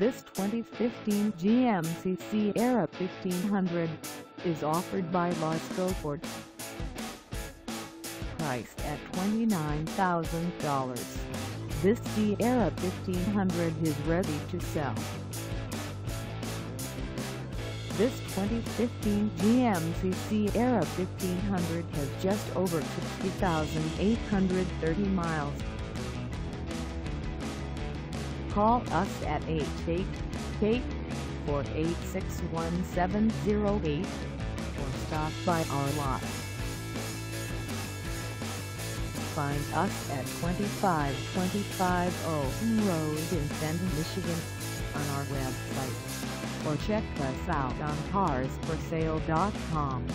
This 2015 GMC Sierra 1500 is offered by Lasco Ford. Priced at $29,000, this Sierra 1500 is ready to sell. This 2015 GMC Sierra 1500 has just over 50,830 miles. Call us at 888-486-1708 or stop by our lot. Find us at 2525 Owen Road in Fenton, Michigan on our website or check us out on carsforsale.com.